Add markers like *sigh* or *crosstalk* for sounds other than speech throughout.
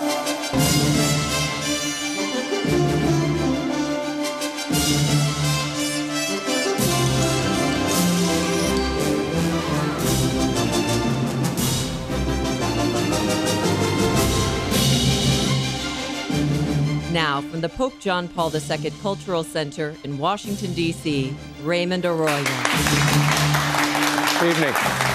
Now, from the Pope John Paul II Cultural Center in Washington, D.C., Raymond Arroyo. Good evening.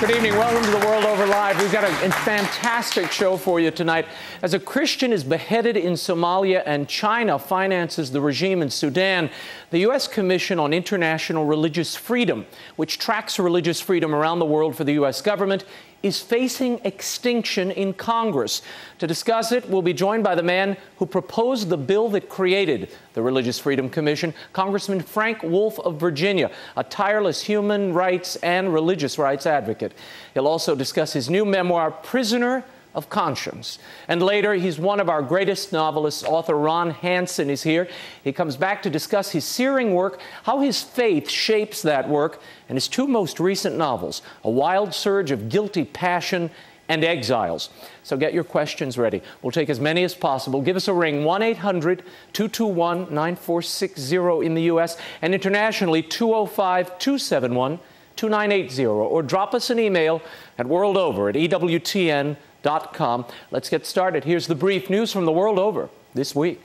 Good evening. Welcome to the World Over Live. We've got a, fantastic show for you tonight. As a Christian is beheaded in Somalia and China finances the regime in Sudan, the U.S. Commission on International Religious Freedom, which tracks religious freedom around the world for the U.S. government, is facing extinction in Congress. To discuss it, we'll be joined by the man who proposed the bill that created the Religious Freedom Commission, Congressman Frank Wolf of Virginia, a tireless human rights and religious rights advocate. He'll also discuss his new memoir, Prisoner of conscience. And later, he's one of our greatest novelists. Author Ron Hansen is here. He comes back to discuss his searing work, how his faith shapes that work, and his two most recent novels, A Wild Surge of Guilty Passion and Exiles. So get your questions ready. We'll take as many as possible. Give us a ring, 1 800 221 9460 in the U.S. and internationally, 205 271 2980, or drop us an email at worldover at EWTN.com com. Let's get started. Here's the brief news from the world over this week.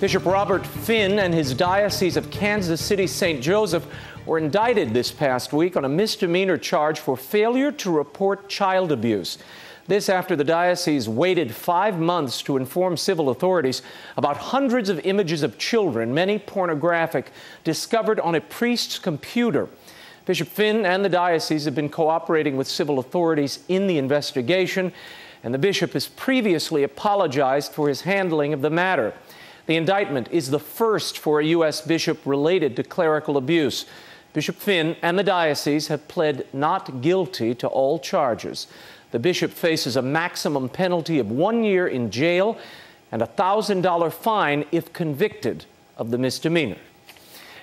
Bishop Robert Finn and his Diocese of Kansas City St. Joseph were indicted this past week on a misdemeanor charge for failure to report child abuse. This after the diocese waited five months to inform civil authorities about hundreds of images of children, many pornographic, discovered on a priest's computer. Bishop Finn and the diocese have been cooperating with civil authorities in the investigation, and the bishop has previously apologized for his handling of the matter. The indictment is the first for a U.S. bishop related to clerical abuse. Bishop Finn and the diocese have pled not guilty to all charges. The bishop faces a maximum penalty of one year in jail and a $1,000 fine if convicted of the misdemeanor.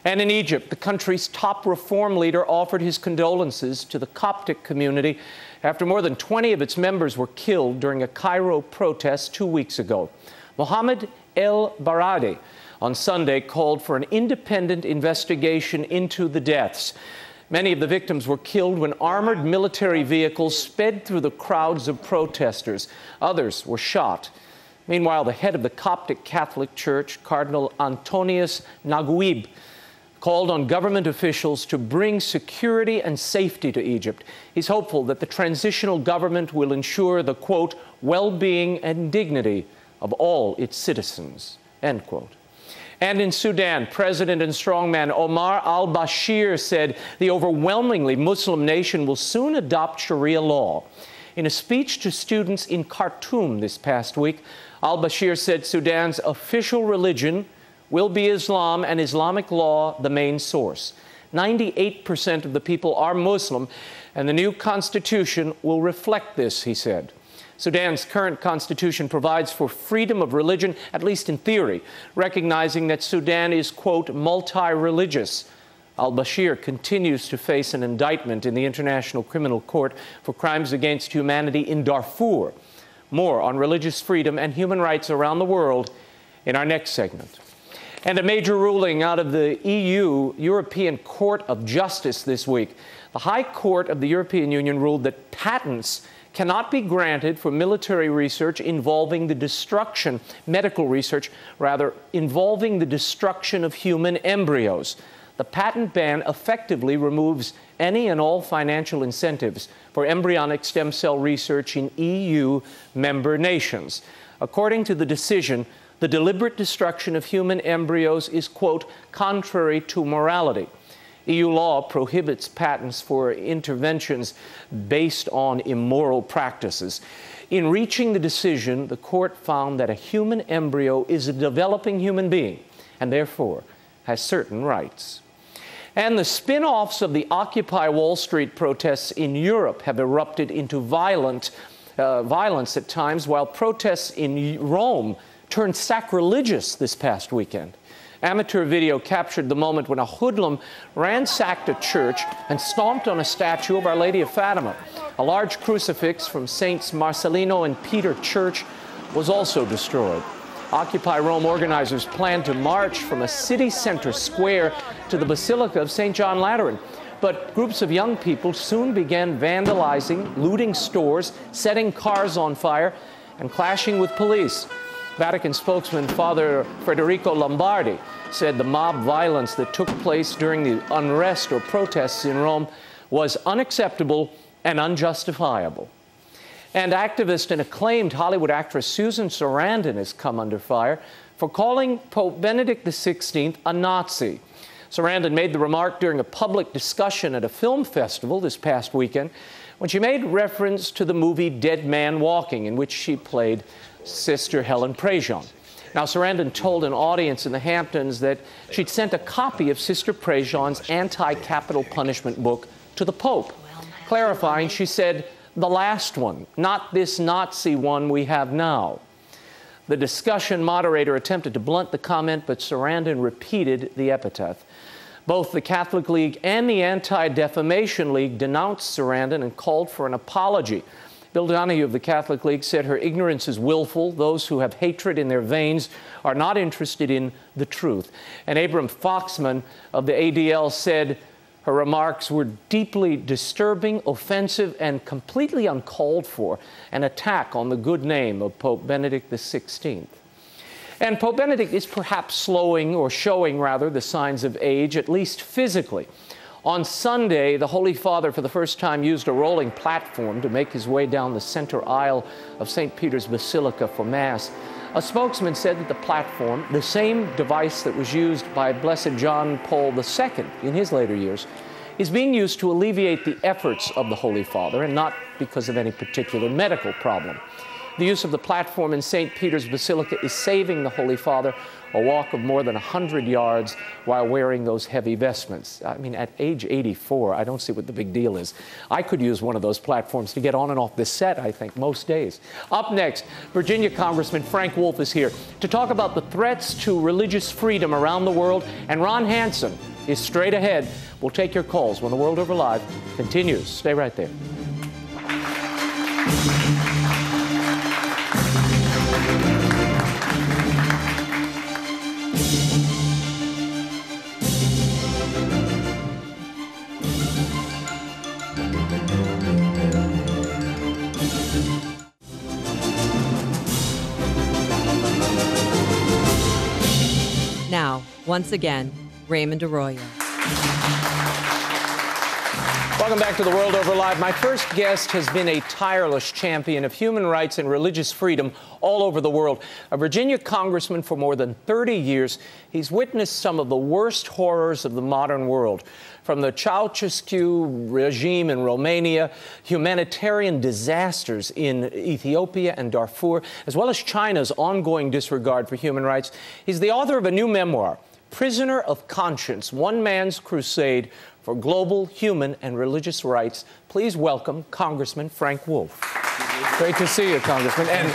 And in Egypt, the country's top reform leader offered his condolences to the Coptic community after more than 20 of its members were killed during a Cairo protest two weeks ago. Mohammed El Baradei on Sunday called for an independent investigation into the deaths. Many of the victims were killed when armored military vehicles sped through the crowds of protesters. Others were shot. Meanwhile, the head of the Coptic Catholic Church, Cardinal Antonius Naguib, called on government officials to bring security and safety to Egypt. He's hopeful that the transitional government will ensure the, quote, well being and dignity of all its citizens, end quote. And in Sudan, President and strongman Omar al Bashir said the overwhelmingly Muslim nation will soon adopt Sharia law. In a speech to students in Khartoum this past week, al Bashir said Sudan's official religion will be Islam and Islamic law the main source. 98% of the people are Muslim, and the new constitution will reflect this, he said. Sudan's current constitution provides for freedom of religion, at least in theory, recognizing that Sudan is, quote, multi religious. Al Bashir continues to face an indictment in the International Criminal Court for crimes against humanity in Darfur. More on religious freedom and human rights around the world in our next segment. And a major ruling out of the EU, European Court of Justice this week. The High Court of the European Union ruled that patents cannot be granted for military research involving the destruction, medical research, rather, involving the destruction of human embryos. The patent ban effectively removes any and all financial incentives for embryonic stem cell research in EU member nations. According to the decision, the deliberate destruction of human embryos is, quote, contrary to morality. EU law prohibits patents for interventions based on immoral practices. In reaching the decision, the court found that a human embryo is a developing human being and therefore has certain rights. And the spin offs of the Occupy Wall Street protests in Europe have erupted into violent, uh, violence at times, while protests in Rome turned sacrilegious this past weekend. Amateur video captured the moment when a hoodlum ransacked a church and stomped on a statue of Our Lady of Fatima. A large crucifix from Saints Marcelino and Peter Church was also destroyed. Occupy Rome organizers plan to march from a city center square to the Basilica of St. John Lateran. But groups of young people soon began vandalizing, looting stores, setting cars on fire, and clashing with police. Vatican spokesman Father Federico Lombardi said the mob violence that took place during the unrest or protests in Rome was unacceptable and unjustifiable. And activist and acclaimed Hollywood actress Susan Sarandon has come under fire for calling Pope Benedict XVI a Nazi. Sarandon made the remark during a public discussion at a film festival this past weekend when she made reference to the movie Dead Man Walking, in which she played Sister Helen Prejean. Now, Sarandon told an audience in the Hamptons that she'd sent a copy of Sister Prejean's anti capital punishment book to the Pope. Clarifying, she said, the last one, not this Nazi one we have now. The discussion moderator attempted to blunt the comment, but Sarandon repeated the epithet. Both the Catholic League and the Anti Defamation League denounced Sarandon and called for an apology. Bill Donohue of the Catholic League said her ignorance is willful. Those who have hatred in their veins are not interested in the truth. And Abram Foxman of the ADL said her remarks were deeply disturbing, offensive, and completely uncalled for, an attack on the good name of Pope Benedict XVI. And Pope Benedict is perhaps slowing, or showing rather, the signs of age, at least physically. On Sunday, the Holy Father, for the first time, used a rolling platform to make his way down the center aisle of St. Peter's Basilica for Mass. A spokesman said that the platform, the same device that was used by Blessed John Paul II in his later years, is being used to alleviate the efforts of the Holy Father and not because of any particular medical problem. The use of the platform in St. Peter's Basilica is saving the Holy Father a walk of more than 100 yards while wearing those heavy vestments. I mean, at age 84, I don't see what the big deal is. I could use one of those platforms to get on and off the set, I think, most days. Up next, Virginia Congressman Frank Wolf is here to talk about the threats to religious freedom around the world, and Ron Hansen is straight ahead. We'll take your calls when the World Over Live continues. Stay right there. Once again, Raymond Arroyo. Welcome back to the World Over Live. My first guest has been a tireless champion of human rights and religious freedom all over the world. A Virginia congressman for more than 30 years, he's witnessed some of the worst horrors of the modern world. From the Ceausescu regime in Romania, humanitarian disasters in Ethiopia and Darfur, as well as China's ongoing disregard for human rights. He's the author of a new memoir, Prisoner of Conscience One Man's Crusade for Global, Human, and Religious Rights. Please welcome Congressman Frank Wolf. Great to see you, Congressman. And,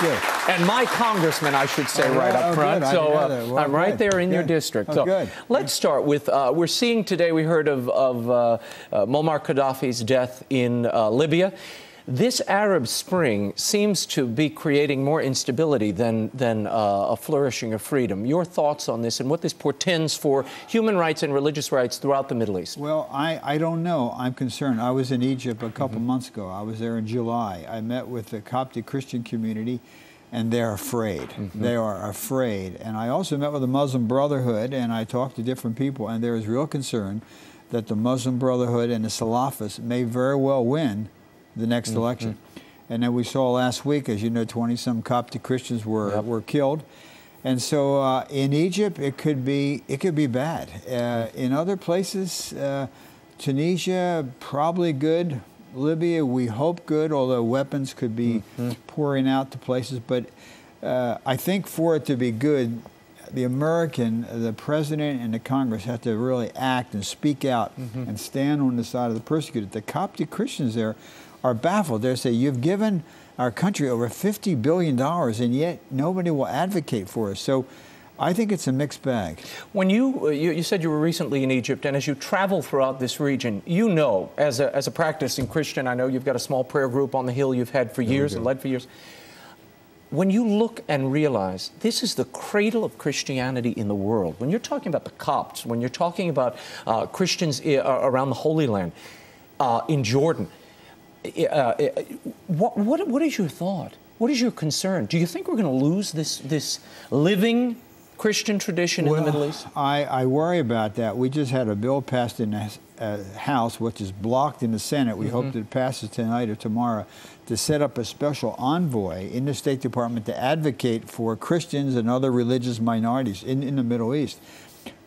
and my congressman, I should say, Oh, right yeah, up oh, front. good. So uh, well, I'm right good. there in your district. Oh, so good. let's start with uh, we're seeing today, we heard of, of uh, uh, Muammar Gaddafi's death in uh, Libya. This Arab Spring seems to be creating more instability than, than uh, a flourishing of freedom. Your thoughts on this and what this portends for human rights and religious rights throughout the Middle East? Well, I, I don't know. I'm concerned. I was in Egypt a couple months ago. I was there in July. I met with the Coptic Christian community, and they're afraid. They are afraid. And I also met with the Muslim Brotherhood, and I talked to different people, and there is real concern that the Muslim Brotherhood and the Salafists may very well win the next election. And then we saw last week, as you know, 20 some Coptic Christians were, Yep. were killed. And so uh, in Egypt, it could be it could be bad. Uh, in other places, uh, Tunisia probably good. Libya, we hope good, although weapons could be pouring out to places. But uh, I think for it to be good, the American, the president, and the Congress have to really act and speak out and stand on the side of the persecuted. The Coptic Christians there are baffled. They say, "You've given our country over fifty billion dollars, and yet nobody will advocate for us." So. I think it's a mixed bag. When you, uh, you, you said you were recently in Egypt, and as you travel throughout this region, you know, as a, as a practicing Christian, I know you've got a small prayer group on the hill you've had for years and led for years. When you look and realize this is the cradle of Christianity in the world, when you're talking about the Copts, when you're talking about uh, Christians uh, around the Holy Land, uh, in Jordan, uh, uh, what, what, what is your thought? What is your concern? Do you think we're going to lose this, this living Christian tradition in the Middle East? I, I worry about that. We just had a bill passed in the uh, House, which is blocked in the Senate. We hope that it passes tonight or tomorrow to set up a special envoy in the State Department to advocate for Christians and other religious minorities in, in the Middle East.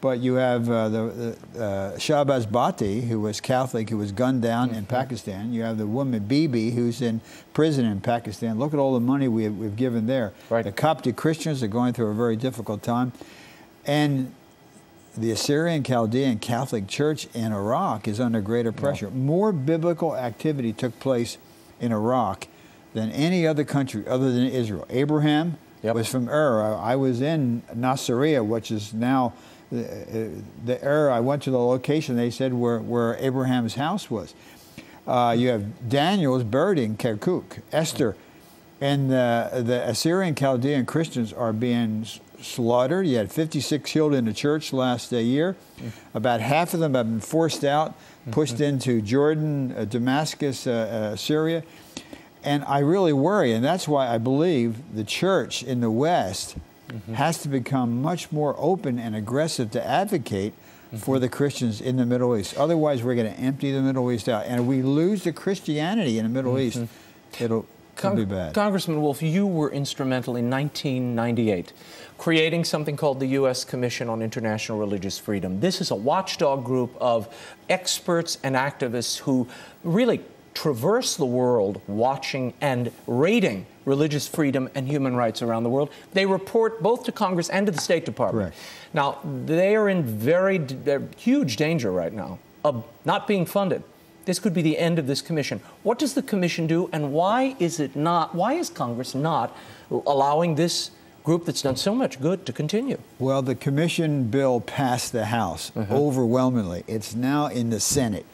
But you have uh, the, uh, Shahbaz Bhatti, who was Catholic, who was gunned down in Pakistan. You have the woman Bibi, who's in prison in Pakistan. Look at all the money we have, we've given there. Right. The Coptic Christians are going through a very difficult time. And the Assyrian Chaldean Catholic Church in Iraq is under greater pressure. More biblical activity took place in Iraq than any other country other than Israel. Abraham Yep. was from Ur. I I was in Nasiriyah, which is now uh, uh, the Ur. I went to the location. They said where, where Abraham's house was. Uh, you have Daniel's buried in Kirkuk. Esther, and the, the Assyrian Chaldean Christians are being slaughtered. You had 56 killed in the church last uh, year. About half of them have been forced out, pushed into Jordan, uh, Damascus, uh, uh, Syria. And I really worry, and that's why I believe the church in the West has to become much more open and aggressive to advocate for the Christians in the Middle East. Otherwise, we're going to empty the Middle East out. And if we lose the Christianity in the Middle East, mm-hmm. it'll, it'll be bad. Congressman Wolf, you were instrumental in 1998 creating something called the U.S. Commission on International Religious Freedom. This is a watchdog group of experts and activists who really traverse the world watching and rating religious freedom and human rights around the world. They report both to Congress and to the State Department. Correct. Now, they are in very huge danger right now of not being funded. This could be the end of this commission. What does the commission do, and why is it not? Why is Congress not allowing this group that's done so much good to continue? Well, the commission bill passed the House uh-huh. overwhelmingly. It's now in the Senate.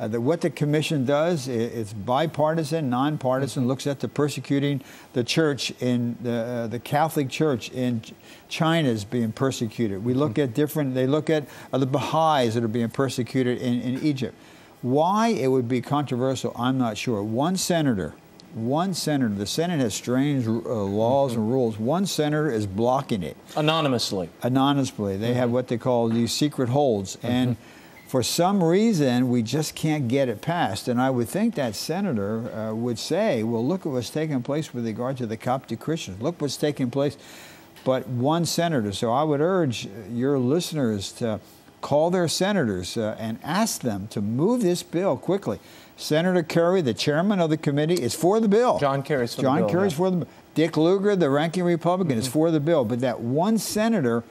Uh, the, what the commission does, i it's bipartisan, nonpartisan, looks at the persecuting the church in the, uh, the Catholic Church in Ch- China is being persecuted. We look at different. They look at uh, the Baha'is that are being persecuted in, in Egypt. Why it would be controversial, I'm not sure. One senator, one senator, the Senate has strange uh, laws and rules. One senator is blocking it Anonymously. anonymously. They have what they call these secret holds. And for some reason, we just can't get it passed. And I would think that senator uh, would say, well, look at what's taking place with regard to the Coptic Christians. Look what's taking place. But one senator. So I would urge your listeners to call their senators uh, and ask them to move this bill quickly. Senator Kerry, the chairman of the committee, is for the bill. John Kerry's for the John bill, Kerry's yeah. for the bill. Dick Lugar, the ranking Republican, is for the bill. But that one senator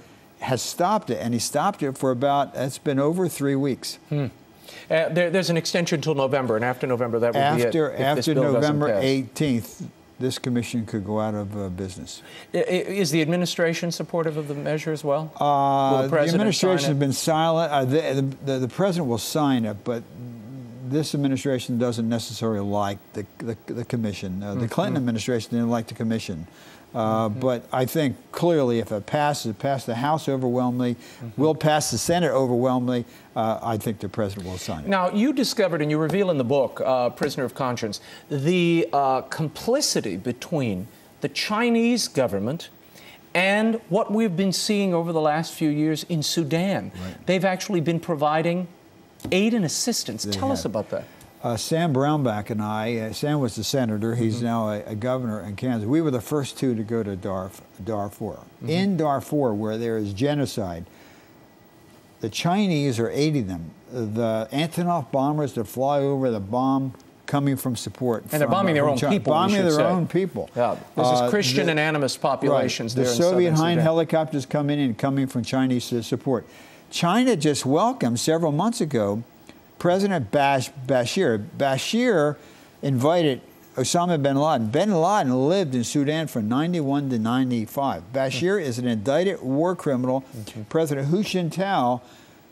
has stopped it, and he stopped it for about, it's been over three weeks. Uh, there, there's an extension until November, and after November, that would After, be it. after November 18th, this commission could go out of uh, business. Is the administration supportive of the measure as well? Uh, the the president administration has been silent. Uh, the, the, the president will sign it, but this administration doesn't necessarily like the, the, the commission. Uh, Mm-hmm. the Clinton administration didn't like the commission. Uh, But I think clearly if it passes, it passed the House overwhelmingly, Mm-hmm. will pass the Senate overwhelmingly, uh, I think the president will sign it. Now, you discovered, and you reveal in the book, uh, Prisoner of Conscience, the uh, complicity between the Chinese government and what we've been seeing over the last few years in Sudan. They've actually been providing aid and assistance. Tell us about that. Uh, Sam Brownback and I, uh, Sam was the senator, he's Mm-hmm. now a, a governor in Kansas. We were the first two to go to Darf- Darfur. Mm-hmm. In Darfur, where there is genocide, the Chinese are aiding them. The Antonov bombers that fly over the bomb coming from support. And they're from- bombing their own China. people, Bombing their say. own people. Yeah, this is Uh, Christian the- and animist populations Right. there The in Soviet Hind Sudan. helicopters come in and coming from Chinese support. China just welcomed several months ago President Bash, Bashir. Bashir invited Osama bin Laden. Bin Laden lived in Sudan from 91 to 95. Bashir is an indicted war criminal. President Hu Jintao,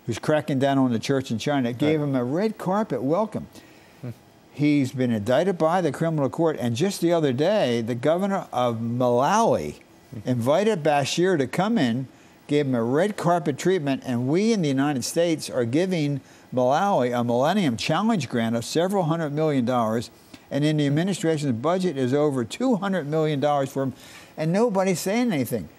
who's cracking down on the church in China, gave Right. him a red carpet welcome. He's been indicted by the criminal court, and just the other day, the governor of Malawi mm-hmm. invited Bashir to come in, gave him a red carpet treatment, and we in the United States are giving Malawi a Millennium Challenge grant of several hundred million dollars, and in the administration's budget is over $200 million for him, and nobody's saying anything.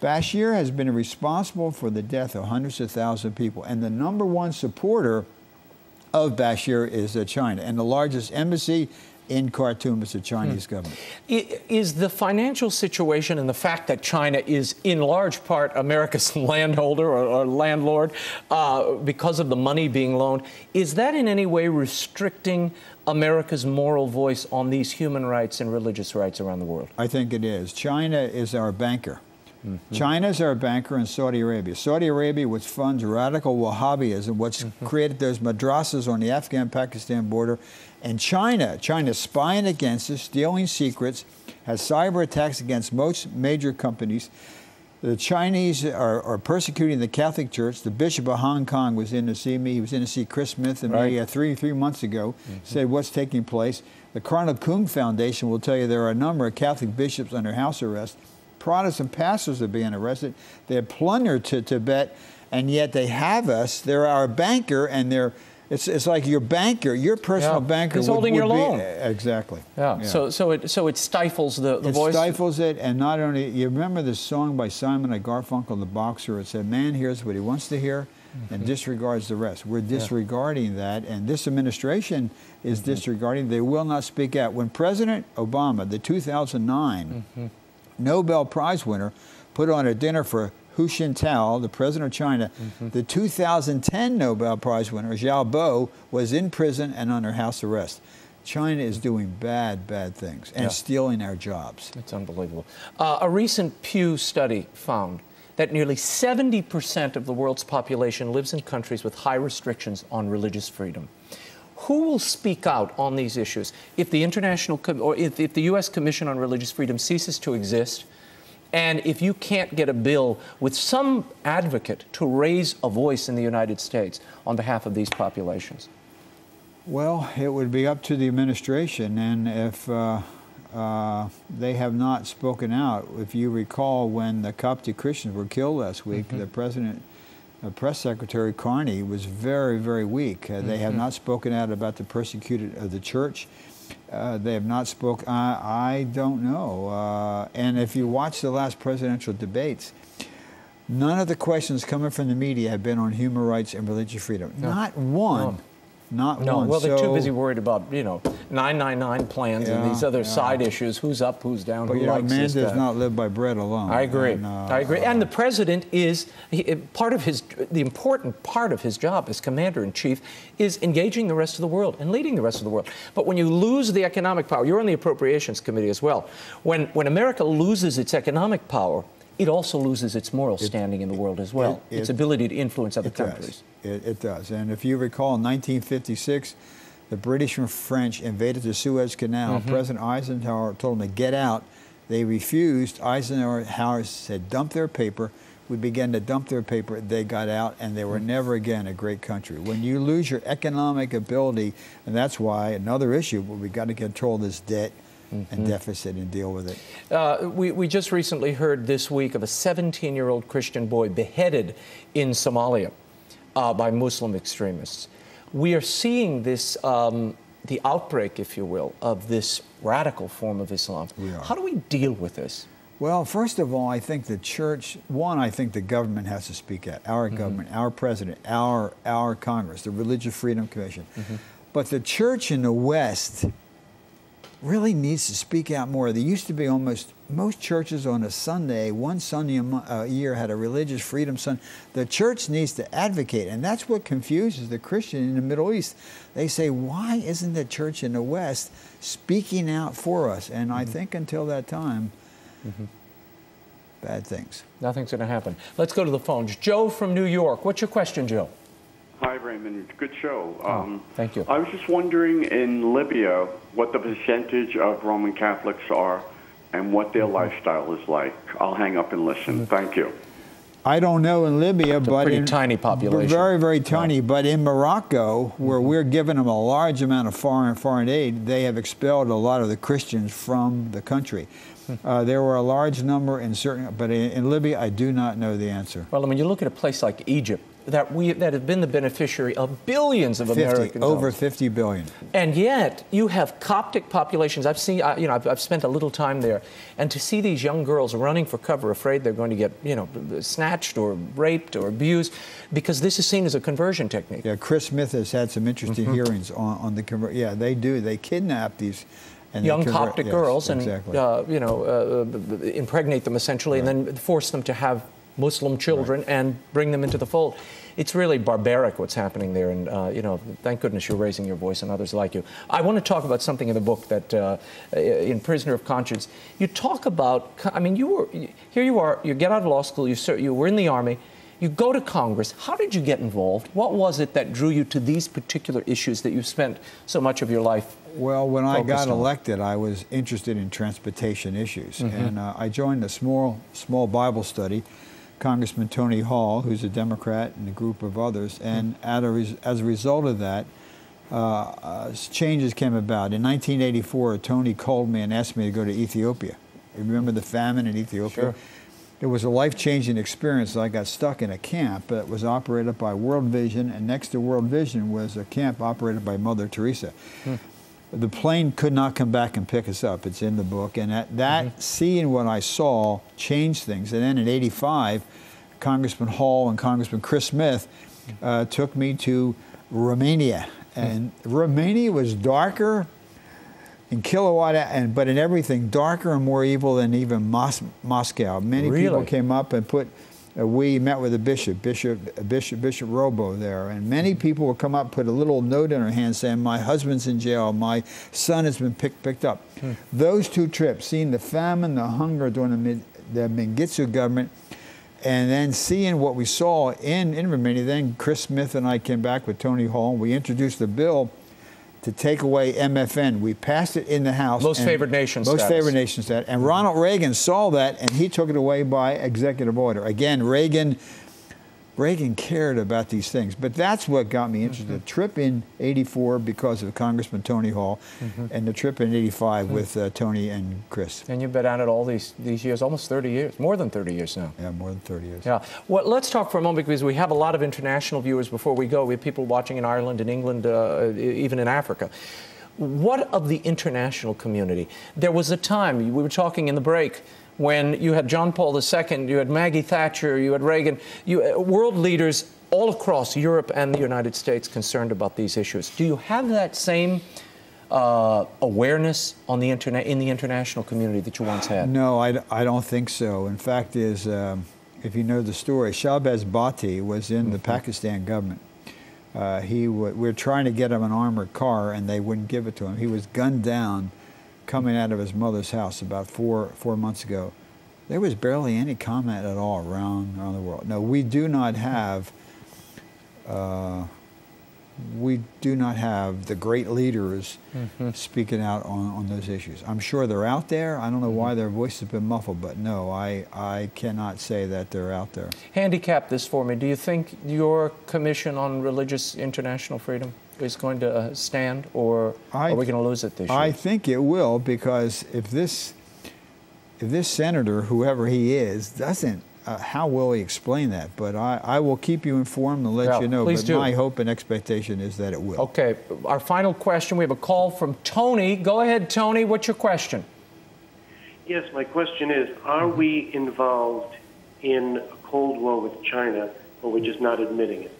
Bashir has been responsible for the death of hundreds of thousands of people, and the number one supporter of Bashir is China, and the largest embassy in Khartoum is the Chinese government. Is the financial situation and the fact that China is in large part America's *laughs* landholder or, or landlord uh, because of the money being loaned, is that in any way restricting America's moral voice on these human rights and religious rights around the world? I think it is. China is our banker. Mm-hmm. China is our banker in Saudi Arabia. Saudi Arabia, which funds radical Wahhabism, what's mm-hmm. created those madrasas on the Afghan-Pakistan border, and China, China spying against us, stealing secrets, has cyber attacks against most major companies. The Chinese are, are persecuting the Catholic Church. The Bishop of Hong Kong was in to see me. He was in to see Chris Smith and me uh, three three months ago. Mm-hmm. Said what's taking place. The Cardinal Kung Foundation will tell you there are a number of Catholic bishops under house arrest. Protestant pastors are being arrested. They're plundered to Tibet, and yet they have us. They're our banker, and they're. It's, it's like your banker, your personal Yeah. banker. He's holding would your be- loan. Eh, exactly. Yeah. So so it so it stifles the, the It voice. stifles it, and not only you remember the song by Simon and Garfunkel, the boxer. It said, "Man hears what he wants to hear, and mm-hmm. disregards the rest." We're disregarding that, and this administration is mm-hmm. disregarding. They will not speak out. When President Obama, the 2009 mm-hmm. Nobel Prize winner, put on a dinner for Hu Jintao, the president of China, the 2010 Nobel Prize winner Xiao Bo was in prison and under house arrest. China is doing bad, bad things and Yeah. stealing our jobs. It's unbelievable. Uh, a recent Pew study found that nearly 70% of the world's population lives in countries with high restrictions on religious freedom. Who will speak out on these issues if the international Com- or if, if the U.S. Commission on Religious Freedom ceases to exist, and if you can't get a bill with some advocate to raise a voice in the United States on behalf of these populations? Well, it would be up to the administration, and if uh, uh, they have not spoken out, if you recall when the Coptic Christians were killed last week, the president, uh, press secretary Carney was very, very weak. Uh, They have not spoken out about the persecuted of the church. Uh, they have not spoken. I, I don't know. Uh, and if you watch the last presidential debates, none of the questions coming from the media have been on human rights and religious freedom. Not one. No. Not No, one. well, they're too busy worried about, you know, 999 plans and these other yeah. side issues. Who's up, who's down, But who you know, likes man does that. not live by bread alone. I agree. And, uh, I agree. And the president is he, part of his the important part of his job as commander in chief is engaging the rest of the world and leading the rest of the world. But when you lose the economic power, you're on the appropriations committee as well. When when America loses its economic power, it also loses its moral standing in the world as well. it- its ability to influence other it countries. does. It, it does. And if you recall, in 1956, the British and French invaded the Suez Canal. Mm-hmm. President Eisenhower told them to get out. They refused. Eisenhower said, dump their paper. We began to dump their paper. They got out, and they Mm. were never again a great country. When you lose your economic ability, and that's why another issue, we've got to control this debt Mm-hmm. and deficit and deal with it. Uh, we, we just recently heard this week of a 17 year old Christian boy beheaded in Somalia uh, by Muslim extremists. We are seeing this, um, the outbreak, if you will, of this radical form of Islam. We are. How do we deal with this? Well, first of all, I think the church, one, I think the government has to speak out. Our government, our president, our, our Congress, the Religious Freedom Commission. But the church in the West really needs to speak out more. There used to be almost, most churches on a Sunday, one Sunday a, year had a religious freedom Sunday. The church needs to advocate, and that's what confuses the Christian in the Middle East. They say, why isn't the church in the West speaking out for us? And I mm-hmm. think until that time, mm-hmm. bad things. Nothing's going to happen. Let's go to the phones. Joe from New York. What's your question, Joe? Hi, Raymond. Good show. Oh, Um, thank you. I was just wondering in Libya what the percentage of Roman Catholics are and what their lifestyle is like. I'll hang up and listen. Thank you. I don't know in Libya, but pretty in, tiny population. Very, very tiny. But in Morocco, where we're giving them a large amount of foreign foreign aid, they have expelled a lot of the Christians from the country. Uh, there were a large number in certain, but in, in Libya, I do not know the answer. Well, I mean, you look at a place like Egypt that we that have been the beneficiary of billions of 50, American over dollars. 50 billion. And yet, you have Coptic populations. I've seen, I- you know, I've, I've spent a little time there, and to see these young girls running for cover, afraid they're going to get, you know, snatched or raped or abused, because this is seen as a conversion technique. Yeah, Chris Smith has had some interesting Mm-hmm. hearings on, on the convert. Yeah, they do. They kidnap these and young Coptic yes, girls and exactly. uh, you know uh, impregnate them essentially, and then force them to have Muslim children and bring them into the fold. It's really barbaric what's happening there, and uh, you know, thank goodness you're raising your voice and others like you. I want to talk about something in the book that, uh, in Prisoner of Conscience, you talk about. I mean, you were here. You are. You get out of law school. You you were in the army. You go to Congress. How did you get involved? What was it that drew you to these particular issues that you spent so much of your life Well, when I got on. elected, I was interested in transportation issues, Mm-hmm. and uh, I joined a small small Bible study. Congressman Tony Hall, who's a Democrat, and a group of others, and at a res- as a result of that, uh, uh, changes came about. In 1984, Tony called me and asked me to go to Ethiopia. You remember the famine in Ethiopia? Sure. It was a life-changing experience. I got stuck in a camp that was operated by World Vision, and next to World Vision was a camp operated by Mother Teresa. The plane could not come back and pick us up. It's in the book, and that, that seeing what I saw changed things. And then in '85, Congressman Hall and Congressman Chris Smith uh, took me to Romania, and Romania was darker in kilowatt and but in everything darker and more evil than even Mos- Moscow. Many people came up and put. Uh, we met with a bishop, Bishop Bishop Bishop Robo there, and many people would come up, put a little note in her hand saying, "My husband's in jail. My son has been picked picked up." Those two trips, seeing the famine, the hunger during the, mid, the Mengistu government, and then seeing what we saw in, in Romania, then Chris Smith and I came back with Tony Hall. and We introduced the bill to take away MFN. We passed it in the House. Most favored nation Most status. favored nation status. And Ronald Reagan saw that and he took it away by executive order. Again, Reagan. Reagan cared about these things, but that's what got me interested. Mm-hmm. The trip in '84 because of Congressman Tony Hall, Mm-hmm. and the trip in '85 with uh, Tony and Chris. And you've been at it all these, these years, almost 30 years, more than 30 years now. Yeah, more than 30 years. Yeah. Well, let's talk for a moment because we have a lot of international viewers before we go. We have people watching in Ireland and England, uh, even in Africa. What of the international community? There was a time, we were talking in the break, when you had John Paul II, you had Maggie Thatcher, you had Reagan, you, uh, world leaders all across Europe and the United States concerned about these issues. Do you have that same uh, awareness on the internet in the international community that you once had? No, I, I don't think so. In fact, is um, if you know the story, Shahbaz Bhatti was in the Pakistan government. Uh, he w- we were trying to get him an armored car, and they wouldn't give it to him. He was gunned down coming out of his mother's house about four four months ago. There was barely any comment at all around around the world. No, we do not have. Uh, we do not have the great leaders speaking out on, on those issues. I'm sure they're out there. I don't know why their voice has been muffled, but no, I, I cannot say that they're out there. handicap this for me. Do you think your Commission on Religious International Freedom is going to uh, stand, or I- are we going to lose it this year? I think it will because if this if this senator, whoever he is, doesn't, uh, how will he explain that? But I, I will keep you informed and let Yeah, you know. please but do. my hope and expectation is that it will. okay, our final question. We have a call from Tony. Go ahead, Tony. What's your question? Yes, my question is Are we involved in a Cold War with China, or we're just not admitting it?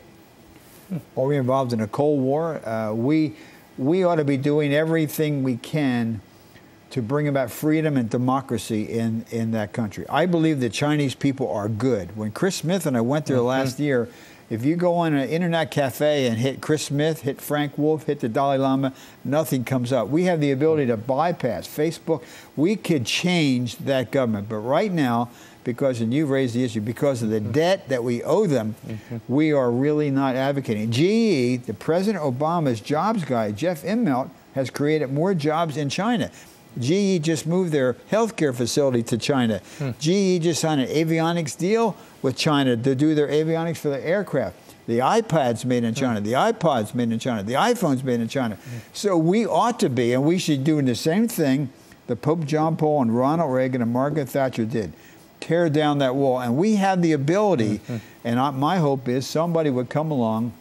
Are we're involved in a Cold War? Uh, we, we ought to be doing everything we can to bring about freedom and democracy in, in that country. I believe the Chinese people are good. When Chris Smith and I went there last year, If you go on an internet cafe and hit Chris Smith, hit Frank Wolf, hit the Dalai Lama, nothing comes up. We have the ability to bypass Facebook. We could change that government. But right now, because, and you raised the issue, because of the mm-hmm. debt that we owe them, mm-hmm. we are really not advocating. GE, the President Obama's jobs guy, Jeff Immelt, has created more jobs in China. GE just moved their healthcare facility to China. Hmm. GE just signed an avionics deal with China to do their avionics for the aircraft. The iPad's made in China, hmm. the iPod's made in China, the iPhone's made in China. Hmm. So we ought to be, and we should do the same thing that Pope John Paul and Ronald Reagan and Margaret Thatcher did. Tear down that wall. And we have the ability, hmm. and I, my hope is somebody would come along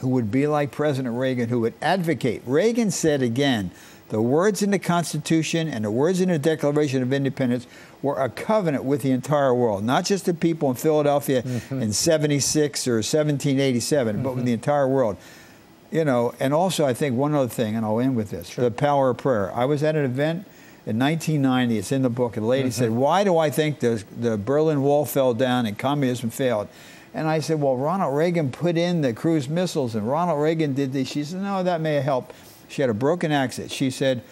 who would be like President Reagan, who would advocate. Reagan said again, the words in the Constitution and the words in the Declaration of Independence were a covenant with the entire world, not just the people in Philadelphia mm-hmm. in 76 or 1787, mm-hmm. but with the entire world. You know, and also I think one other thing, and I'll end with this sure. the power of prayer. I was at an event in 1990, it's in the book, and a lady mm-hmm. said, Why do I think the, the Berlin Wall fell down and communism failed? And I said, Well, Ronald Reagan put in the cruise missiles, and Ronald Reagan did this. She said, No, that may have helped. She had a broken accent. She said,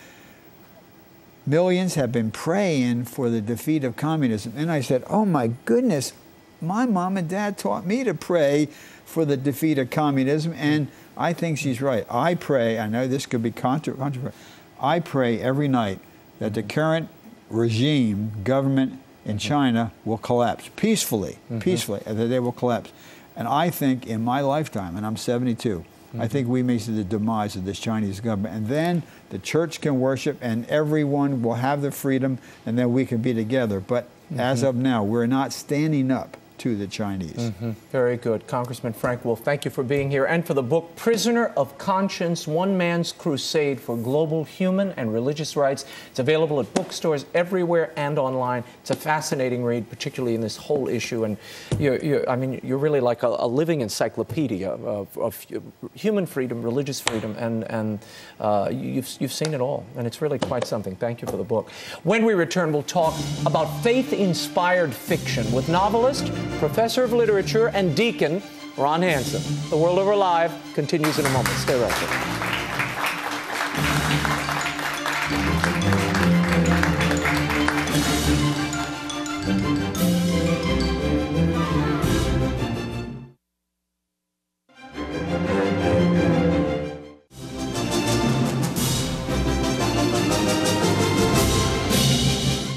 Millions have been praying for the defeat of communism. And I said, Oh my goodness, my mom and dad taught me to pray for the defeat of communism. And I think she's right. I pray, I know this could be controversial, I pray every night that the current regime, government in mm-hmm. China will collapse peacefully, mm-hmm. peacefully, that they will collapse. And I think in my lifetime, and I'm 72, Mm-hmm. I think we may see the demise of this Chinese government. And then the church can worship and everyone will have the freedom and then we can be together. But mm-hmm. as of now, we're not standing up to the Chinese. Mm-hmm. Very good. Congressman Frank Wolf, thank you for being here and for the book Prisoner of Conscience One Man's Crusade for Global Human and Religious Rights. It's available at bookstores everywhere and online. It's a fascinating read, particularly in this whole issue. And you're, you're I mean, you're really like a, a living encyclopedia of, of, human freedom, religious freedom, and, and uh, you've, you've seen it all. And it's really quite something. Thank you for the book. When we return, we'll talk about faith inspired fiction with novelist, professor of literature, and deacon Ron Hansen. The World Over Live continues in a moment. Stay right there.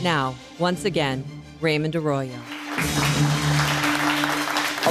Now, once again, Raymond Arroyo.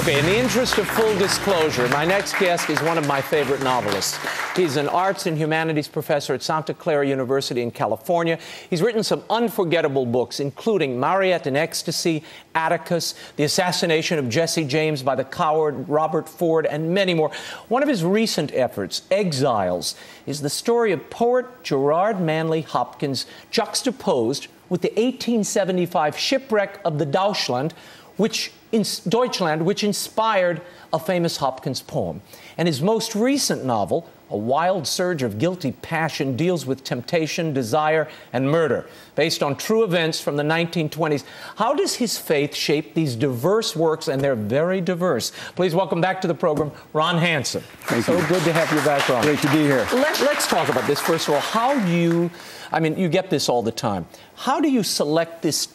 Okay, in the interest of full disclosure, my next guest is one of my favorite novelists. He's an arts and humanities professor at Santa Clara University in California. He's written some unforgettable books, including Mariette in Ecstasy, Atticus, The Assassination of Jesse James by the coward Robert Ford, and many more. One of his recent efforts, Exiles, is the story of poet Gerard Manley Hopkins juxtaposed with the 1875 shipwreck of the Deutschland, which in Deutschland, which inspired a famous Hopkins poem. And his most recent novel, A Wild Surge of Guilty Passion, deals with temptation, desire, and murder, based on true events from the 1920s. How does his faith shape these diverse works? And they're very diverse. Please welcome back to the program, Ron Hansen. Thank so you. good to have you back, Ron. Great to be here. Let, let's talk about this. First of all, how do you, I mean, you get this all the time. How do you select this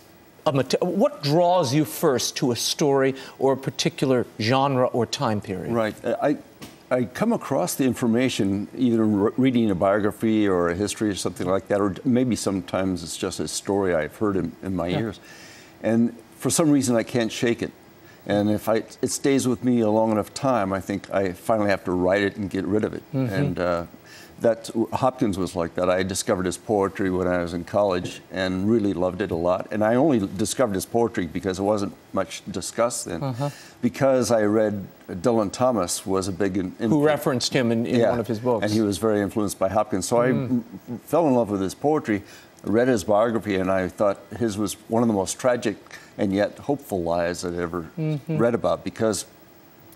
what draws you first to a story or a particular genre or time period? Right. I, I come across the information either reading a biography or a history or something like that, or maybe sometimes it's just a story I've heard in, in my yeah. ears. And for some reason, I can't shake it. And if I, it stays with me a long enough time, I think I finally have to write it and get rid of it. Mm-hmm. And uh, that Hopkins was like that. I discovered his poetry when I was in college and really loved it a lot. And I only discovered his poetry because it wasn't much discussed then. Uh-huh. Because I read Dylan Thomas was a big in, who referenced him in, in yeah, one of his books, and he was very influenced by Hopkins. So mm. I fell in love with his poetry, read his biography, and I thought his was one of the most tragic and yet hopeful lives I'd ever mm-hmm. read about because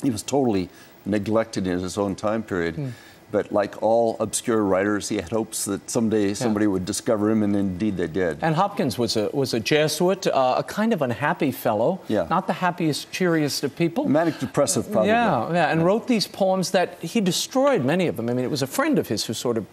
he was totally neglected in his own time period. Mm But like all obscure writers, he had hopes that someday somebody would discover him, and indeed they did. And Hopkins was a was a Jesuit, uh, a kind of unhappy fellow. Yeah. Not the happiest, cheeriest of people. Manic depressive, probably. Yeah, yeah, and wrote these poems that he destroyed many of them. I mean, it was a friend of his who sort of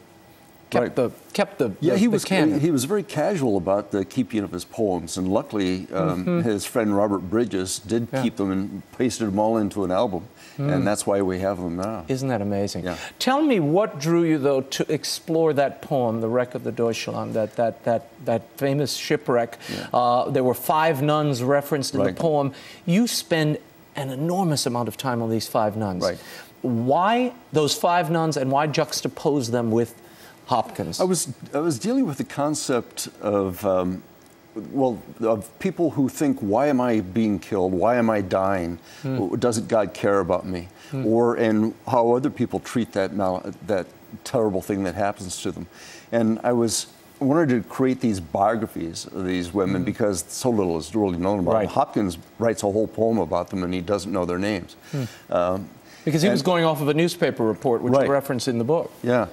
kept Right. the kept the Yeah, the, he was canon. he was very casual about the keeping of his poems, and luckily, um, his friend Robert Bridges did Mm-hmm. Yeah. keep them and pasted them all into an album, and that's why we have them now. Isn't that amazing? Yeah. Tell me what drew you though to explore that poem, "The Wreck of the Deutschland," that that that that famous shipwreck. Uh, there were five nuns referenced in Right. the poem. You spend an enormous amount of time on these five nuns. Right. Why those five nuns, and why juxtapose them with Hopkins? I was I was dealing with the concept of um, well of people who think why am I being killed? Why am I dying? Doesn't God care about me? Or and how other people treat that mal- that terrible thing that happens to them. And I was I wanted to create these biographies of these women because so little is really known about Right. them. Hopkins writes a whole poem about them and he doesn't know their names. Um, because he was going off of a newspaper report, which Right. you reference in the book. yeah.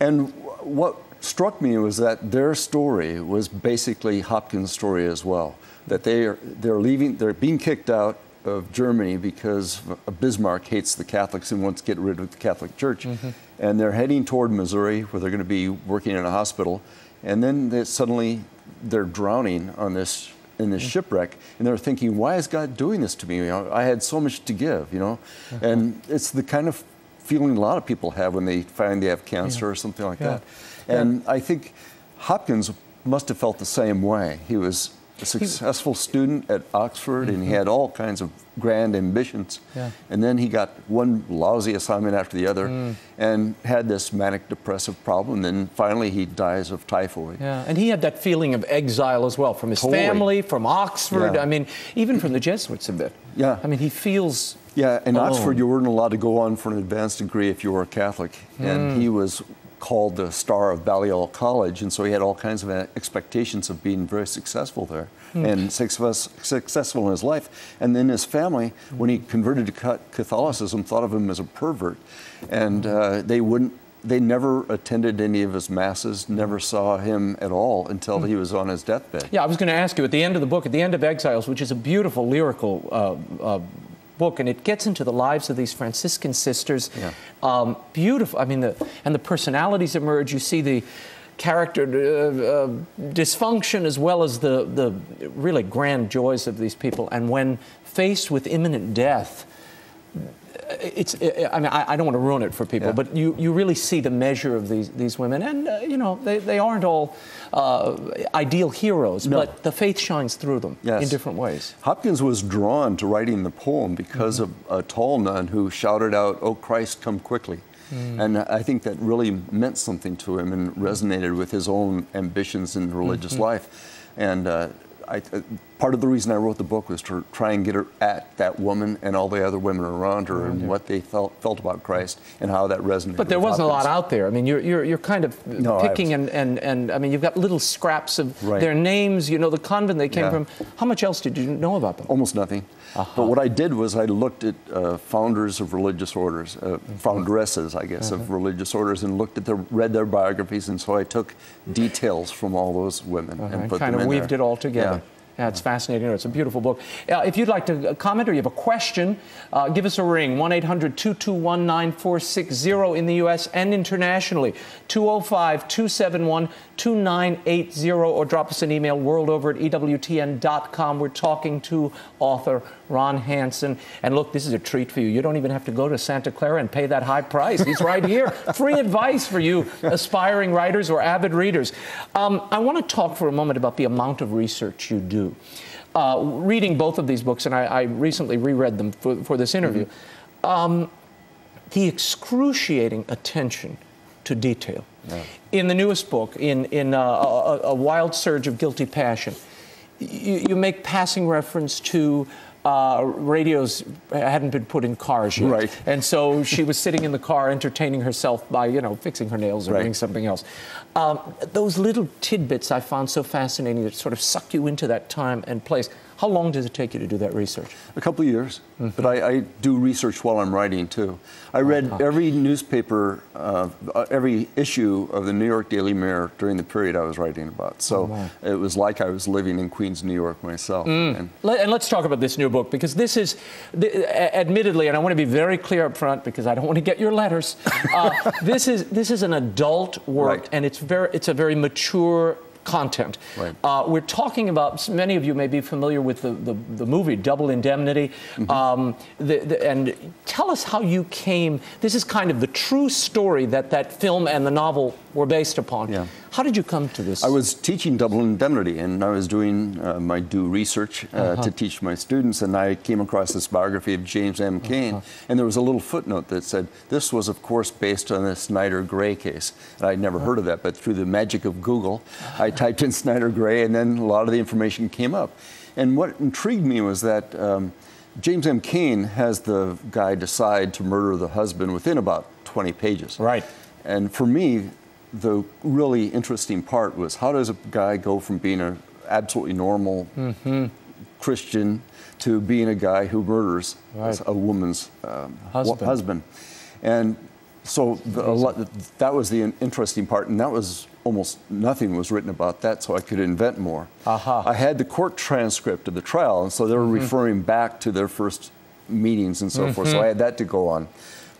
And what struck me was that their story was basically Hopkins' story as well. That they are they're leaving, they're being kicked out of Germany because Bismarck hates the Catholics and wants to get rid of the Catholic Church, mm-hmm. and they're heading toward Missouri where they're going to be working in a hospital, and then they suddenly they're drowning on this in this mm-hmm. shipwreck, and they're thinking, why is God doing this to me? You know, I had so much to give, you know, uh-huh. and it's the kind of feeling a lot of people have when they find they have cancer or something like Yeah. that. And I think Hopkins must have felt the same way. He was a successful student at Oxford and he had all kinds of grand ambitions. Mm-hmm. Yeah. And then he got one lousy assignment after the other Mm. and had this manic depressive problem. Then finally he dies of typhoid. Yeah, and he had that feeling of exile as well from his Totally. family, from Oxford. Yeah. I mean, even from the Jesuits a bit. Yeah. I mean, he feels. Yeah, in alone. Oxford, you weren't allowed to go on for an advanced degree if you were a Catholic. Hmm. And he was called the star of Balliol College, and so he had all kinds of uh, expectations of being very successful there Hmm. and success, successful in his life. And then his family, when he converted to Catholicism, thought of him as a pervert. And uh, they wouldn't. They never attended any of his masses, never saw him at all until he was on his deathbed. Hmm. Yeah, I was going to ask you at the end of the book, at the end of Exiles, which is a beautiful lyrical uh, uh, book, and it gets into the lives of these Franciscan sisters. Yeah. Um, beautiful. I mean, the, and the personalities emerge. You see the character uh, uh, dysfunction as well as the, the really grand joys of these people. And when faced with imminent death, it's I mean I, I don't want to ruin it for people, Yeah. but you, you really see the measure of these these women, and uh, you know they, they aren't all uh, ideal heroes, No. but the faith shines through them Yes. in different ways. Hopkins was drawn to writing the poem because Mm-hmm. of a tall nun who shouted out, "Oh Christ, come quickly." Mm. And I think that really meant something to him and resonated with his own ambitions in religious Mm-hmm. life. And uh, I, uh, part of the reason I wrote the book was to try and get her at that woman and all the other women around her and what they felt, felt about Christ and how that resonated. But there with wasn't a lot out there. I mean, you're, you're, you're kind of No, picking and, and, and, I mean, you've got little scraps of Right. their names, you know, the convent they came Yeah. from. How much else did you know about them? Almost nothing. Uh-huh. But what I did was I looked at uh, founders of religious orders, uh, Mm-hmm. foundresses, I guess, Uh-huh. of religious orders, and looked at their, read their biographies, and so I took details from all those women and and put kind them of in weaved there. it all together. Yeah. Yeah, it's fascinating. It's a beautiful book. Uh, if you'd like to uh, comment or you have a question, uh, give us a ring 1 800 221 9460 in the U.S. and internationally. 205 271 2980 or drop us an email world over at EWTN.com. We're talking to author Ron Hansen. And look, this is a treat for you. You don't even have to go to Santa Clara and pay that high price. He's right here. *laughs* Free advice for you aspiring writers or avid readers. Um, I want to talk for a moment about the amount of research you do. Uh, reading both of these books, and I, I recently reread them for, for this interview, um, the excruciating attention to detail. In the newest book, in, in uh, a, a Wild Surge of Guilty Passion, you, you make passing reference to uh, radios hadn't been put in cars yet. Right. And so she was sitting in the car entertaining herself by, you know, fixing her nails or Right. doing something else. Um, those little tidbits I found so fascinating that sort of suck you into that time and place. How long does it take you to do that research? A couple of years, but I, I do research while I'm writing too. I read every newspaper, uh, uh, every issue of the New York Daily Mirror during the period I was writing about. So my. it was like I was living in Queens, New York myself. And Let, let's talk about this new book because this is, th- admittedly, and I want to be very clear up front because I don't want to get your letters. Uh, *laughs* this is this is an adult work, Right. and it's very it's a very mature content. Right. Uh, we're talking about. Many of you may be familiar with the the, the movie Double Indemnity, Mm-hmm. um, the, the, and tell us how you came. This is kind of the true story that that film and the novel were based upon. Yeah. How did you come to this? I was teaching double indemnity, and I was doing uh, my due research uh, Uh-huh. to teach my students, and I came across this biography of James M. Cain, Uh-huh. and there was a little footnote that said this was, of course, based on the Snyder Gray case. And I'd never heard of that, but through the magic of Google, I *laughs* typed in Snyder Gray, and then a lot of the information came up. And what intrigued me was that. Um, James M. Cain has the guy decide to murder the husband within about 20 pages. Right. And for me, the really interesting part was how does a guy go from being an absolutely normal Mm-hmm. Christian to being a guy who murders Right. a woman's um, Husband. wa- husband? And so the, a lot, that was the interesting part, and that was almost nothing was written about that, so I could invent more. Aha. I had the court transcript of the trial, and so they were Mm-hmm. referring back to their first meetings and so forth. So I had that to go on.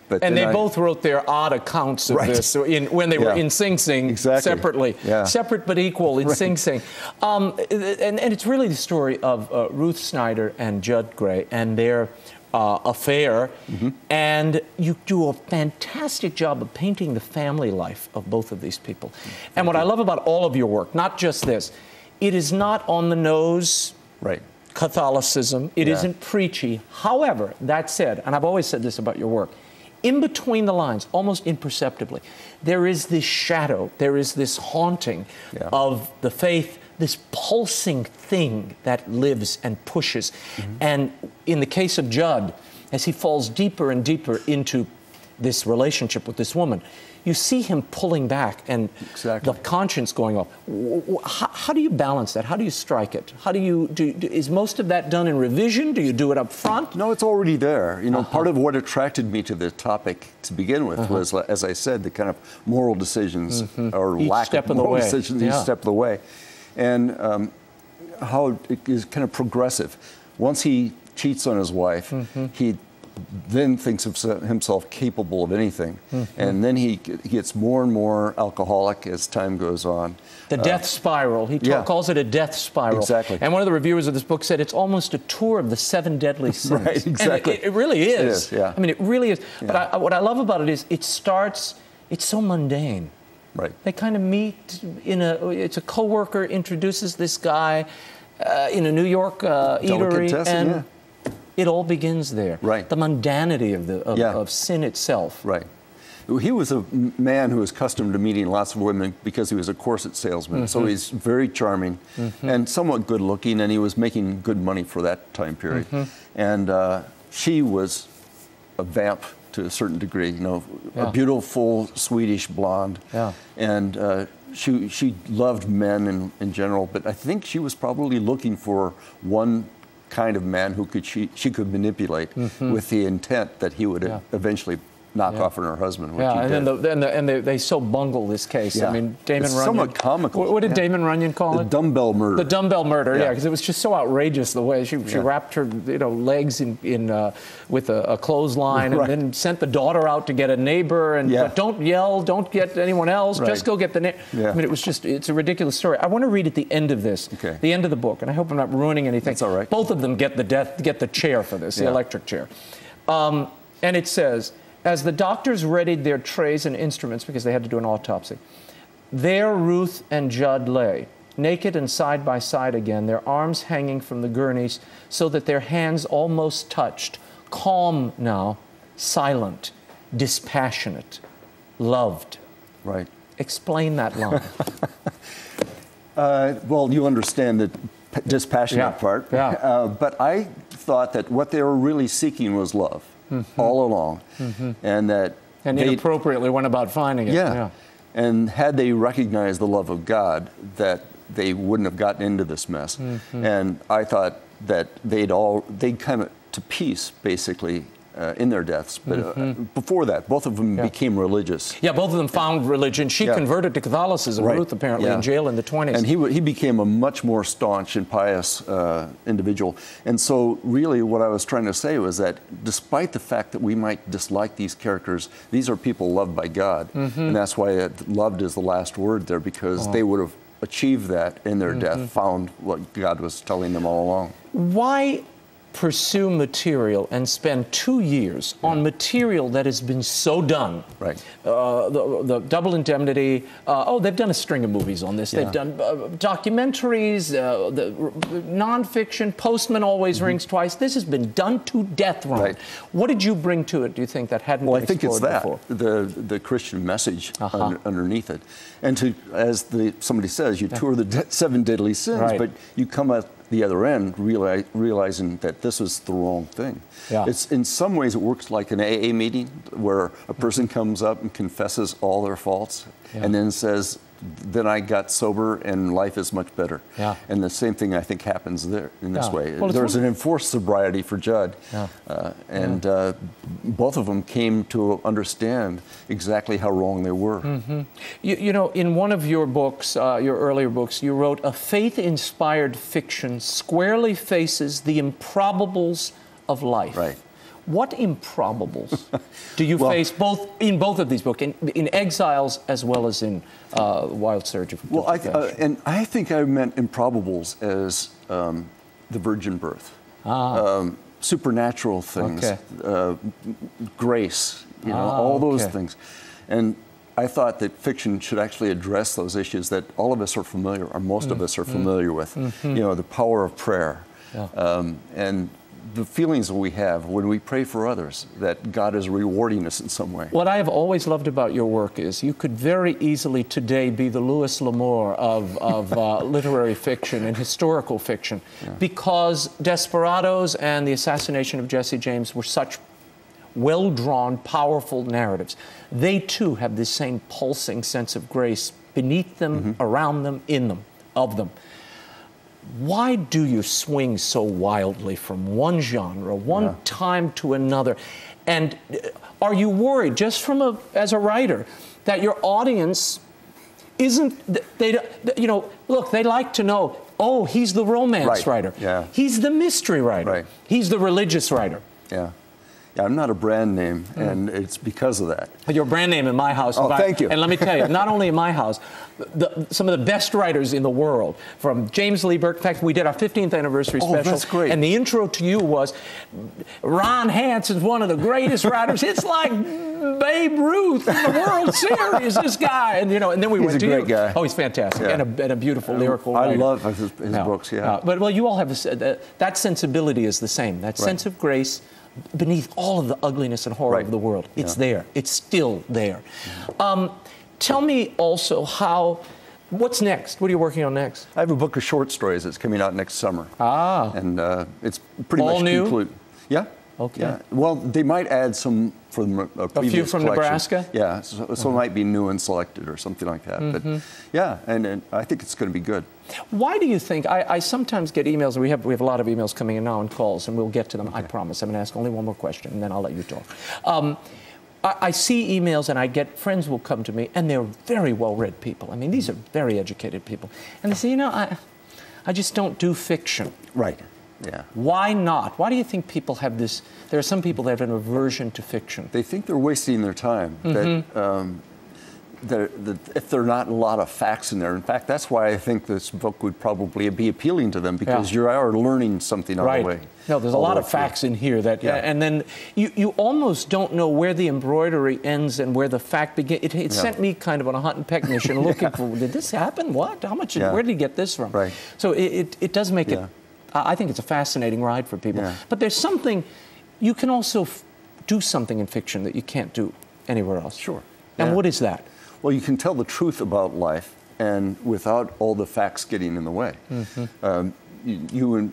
But And they I- both wrote their odd accounts of Right. this in, when they were in Sing Sing Exactly. separately, Yeah. separate but equal in *laughs* Sing Sing. Um, and, and it's really the story of uh, Ruth Snyder and Judd Gray and their uh, affair. Mm-hmm. And you do a fantastic job of painting the family life of both of these people. And what I love about all of your work, not just this, it is not on the nose. Right. Catholicism. It Yeah. not preachy. However, that said, and I've always said this about your work, in between the lines, almost imperceptibly, there is this shadow, there is this haunting Yeah. of the faith, this pulsing thing that lives and pushes. Mm-hmm. And in the case of Judd, as he falls deeper and deeper into this relationship with this woman, you see him pulling back and Exactly. the conscience going off. How, how do you balance that? How do you strike it? How do you do, do? Is most of that done in revision? Do you do it up front? No, it's already there. You know, Uh-huh. part of what attracted me to the topic to begin with was, as I said, the kind of moral decisions or Mm-hmm. Each lack of moral decisions Yeah. each step of the way, and um, how it is kind of progressive. Once he cheats on his wife, Mm-hmm. he then thinks of himself capable of anything, Mm-hmm. and then he, gets more and more alcoholic as time goes on. The death spiral. He ta- Uh, yeah. calls it a death spiral. Exactly. And one of the reviewers of this book said it's almost a tour of the seven deadly *laughs* sins. Right, And it- exactly. it, it really is. It is, yeah. I mean, it really is. But I, what I love about it is it starts. It's so mundane. Right. They kind of meet in a. It's a coworker introduces this guy uh, in a New York uh, eatery, and yeah. It all begins there. Right. The mundanity of the of, Yeah. of sin itself. Right. He was a man who was accustomed to meeting lots of women because he was a corset salesman. Mm-hmm. So he's very charming and somewhat good looking, and he was making good money for that time period. Mm-hmm. And uh, she was a vamp to a certain degree, you know, Yeah. a beautiful Swedish blonde. Yeah. And uh, she, she loved men in, in general, but I think she was probably looking for one kind of man who could she, she could manipulate mm-hmm. with the intent that he would. Yeah. eventually knock Yeah. off on her husband. Which Yeah, and then, the, and, the, and they, they so bungle this case. I mean, Damon It's Runyon. somewhat comical. What, did Yeah. Damon Runyon call the it? The dumbbell murder. The dumbbell murder, yeah, Yeah. because it was just so outrageous the way she, she Yeah. wrapped her you know legs in, in uh, with a, a clothesline Right. and then sent the daughter out to get a neighbor and Yeah. but don't yell, don't get anyone else, Right. just go get the neighbor. Yeah. I mean, it was just it's a ridiculous story. I want to read at the end of this, Okay. the end of the book, and I hope I'm not ruining anything. That's all right. Both of them get the death, get the chair for this, the electric chair, um, and it says. As the doctors readied their trays and instruments because they had to do an autopsy, there Ruth and Judd lay, naked and side by side again, their arms hanging from the gurneys so that their hands almost touched, calm now, silent, dispassionate, loved. right. Explain that *laughs* line. Uh, well, you understand the dispassionate Yeah. part. Yeah. Uh, but I thought that what they were really seeking was love all along, and that Mm-hmm. and they- inappropriately went about finding it. Yeah. And had they recognized the love of God, that they wouldn't have gotten into this mess. Mm-hmm. And I thought that they'd all they'd come to peace basically uh, in their deaths. But uh, before that, both of them became religious. Yeah, both of them found religion. She Yeah. converted to Catholicism, Right. Ruth, apparently, Yeah. in jail in the 20s. And he, he became a much more staunch and pious uh, individual. And so, really, what I was trying to say was that despite the fact that we might dislike these characters, these are people loved by God. Mm-hmm. And that's why it, loved is the last word there, because Oh. they would have achieved that in their Mm-hmm. death, found what God was telling them all along. Why pursue material and spend two years on material that has been so done? Right. Uh, the, the Double Indemnity. Uh, oh, they've done a string of movies on this. They've done uh, documentaries, uh, the nonfiction. Postman always rings twice. This has been done to death, Ron. Mm-hmm. Right. What did you bring to it? Do you think that hadn't Well, been I think it's that before? the the Christian message Uh-huh. un- underneath it, and to as the somebody says, you tour the de- seven deadly sins, Right. but you come at the other end reali- realizing that this is the wrong thing. Yeah. It's in some ways it works like an AA meeting where a person comes up and confesses all their faults, Yeah. and then says. Then I got sober and life is much better. Yeah. And the same thing I think happens there in this Yeah. way. Well, There's an enforced sobriety for Judd, Yeah. uh, and uh, both of them came to understand exactly how wrong they were. You, you know, in one of your books, uh, your earlier books, you wrote a faith inspired fiction squarely faces the improbables of life. Right. What improbables *laughs* do you Well- face both in both of these books, in, in Exiles as well as in uh, Wild Surge of Well, I, uh, and I think I meant improbables as um, the virgin birth, um, supernatural things, Ah. Okay. uh, grace, you know, Ah, all those okay. things. And I thought that fiction should actually address those issues that all of us are familiar, or most of us are familiar with. You know, the power of prayer. Yeah. um, and the feelings we have when we pray for others, that God is rewarding us in some way. What I have always loved about your work is you could very easily today be the Louis L'Amour of, of uh, *laughs* literary fiction and historical fiction because Desperadoes and the assassination of Jesse James were such well drawn, powerful narratives. They too have this same pulsing sense of grace beneath them, around them, in them, of them. Why do you swing so wildly from one genre, one Yeah. time to another? And uh, are you worried, just from a, as a writer, that your audience isn't, they, you know, look, they like to know, oh, he's the romance Right. writer. Yeah. He's the mystery writer. Right. He's the religious writer. Yeah. Yeah, I'm not a brand name, and it's because of that. Your brand name in my house. Oh, if I- thank you. And let me tell you, not only in my house, the, some of the best writers in the world, from James Lee Burke. In fact, we did our 15th anniversary Oh, special. that's great. And the intro to you was Ron Hansen's one of the greatest writers. It's *laughs* like Babe Ruth in the World *laughs* Series. This guy, and you know, and then we He's went a to great you. guy. Oh, he's fantastic, Yeah. and, a, and a beautiful lyrical I writer. love his, his books, yeah. Uh, but well, you all have uh, that- that sensibility is the same. That sense of grace beneath all of the ugliness and horror Right. of the world. It's Yeah. there. It's still there. Um, tell me also how. What's next? What are you working on next? I have a book of short stories that's coming out next summer. Ah. And uh, it's pretty All much new? complete. Yeah. Okay. Yeah. Well, they might add some from a, a previous from collection. Nebraska? Yeah. So, so it might be new and selected or something like that. Mm-hmm. But yeah, and, and I think it's going to be good. Why do you think? I, I sometimes get emails. We have we have a lot of emails coming in now and calls, and we'll get to them. I promise. I'm going to ask only one more question, and then I'll let you talk. Um, I, I see emails, and I get friends will come to me, and they're very well-read people. I mean, these are very educated people, and they say, you know, I, I just don't do fiction. Right. Yeah. Why not? Why do you think people have this? There are some people that have an aversion to fiction. They think they're wasting their time. Mm-hmm. That, um, that, that if there are not a lot of facts in there. In fact, that's why I think this book would probably be appealing to them because Yeah. you are learning something on right. the way. No, there's a lot of through. facts in here that, Yeah. and then you, you almost don't know where the embroidery ends and where the fact begins. It, it Yeah. sent me kind of on a hunt and peck mission *laughs* looking for, did this happen? What? How much? Where did he get this from? Right. So it, it, it does make it, I think it's a fascinating ride for people. Yeah. But there's something, you can also f- do something in fiction that you can't do anywhere else. Sure. And Yeah. what is that? Well, you can tell the truth about life, and without all the facts getting in the way. Mm-hmm. Um, you, you and